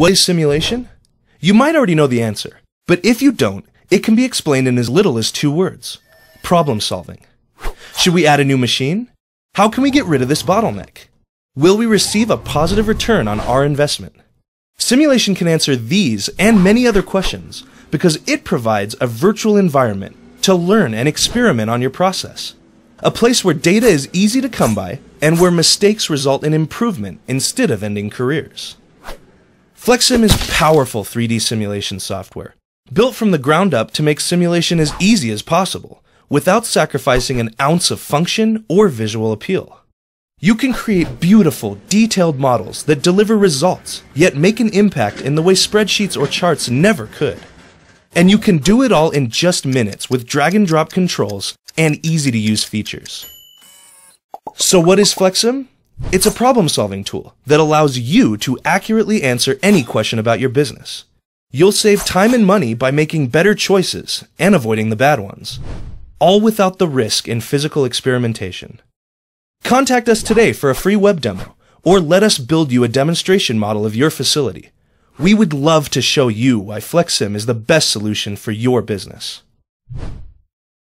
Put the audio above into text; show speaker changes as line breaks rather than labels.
What is simulation? You might already know the answer, but if you don't, it can be explained in as little as two words. Problem solving. Should we add a new machine? How can we get rid of this bottleneck? Will we receive a positive return on our investment? Simulation can answer these and many other questions because it provides a virtual environment to learn and experiment on your process. A place where data is easy to come by and where mistakes result in improvement instead of ending careers. FlexSim is powerful 3D simulation software, built from the ground up to make simulation as easy as possible, without sacrificing an ounce of function or visual appeal. You can create beautiful, detailed models that deliver results, yet make an impact in the way spreadsheets or charts never could. And you can do it all in just minutes with drag and drop controls and easy to use features. So what is FlexSim? It's a problem solving tool that allows you to accurately answer any question about your business. You'll save time and money by making better choices and avoiding the bad ones, all without the risk in physical experimentation. Contact us today for a free web demo or let us build you a demonstration model of your facility. We would love to show you why FlexSim is the best solution for your business.